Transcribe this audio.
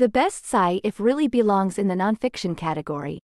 The best sci if really belongs in the nonfiction category.